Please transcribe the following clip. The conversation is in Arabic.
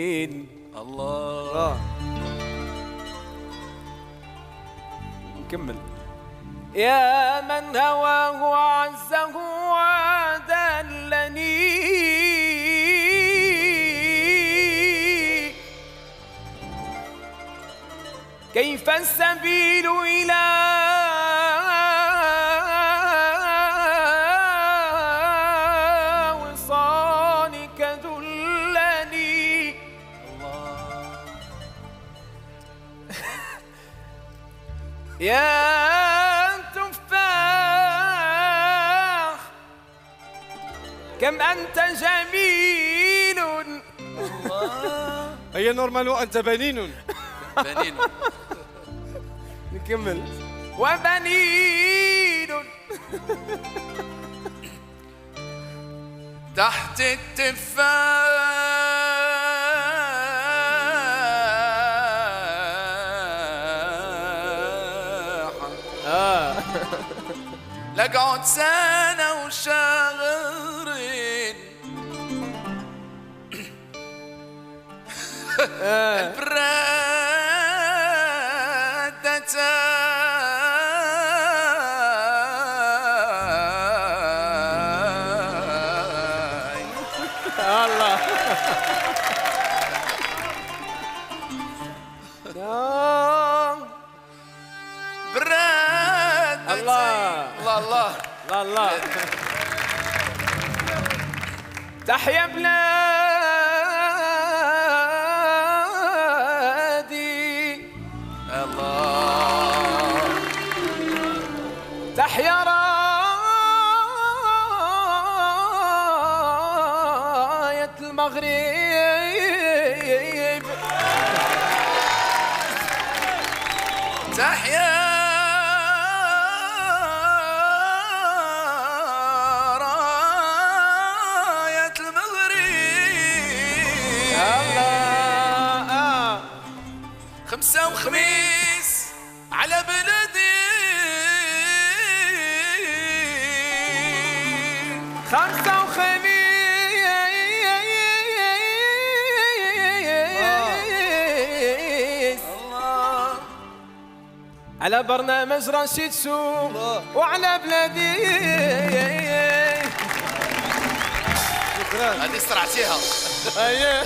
الدين. الله. نكمل. يا من هواه عزه وذلني. كيف السبيل إلى يا تفاح كم أنت جميل. هي نورمال وأنت بنين. بنين. نكمل. وبنين. تحت التفاحة لقعد سنة وشهرين. البرادة الله. الله. الله. الله. لا الله تحيا بلادي الله. تحيا راية المغرب. تحيا على بلدي خمسة وخميس. الله. على برنامج رشيد سو وعلى بلادي. شكرا. هذه استرعتيها أيه.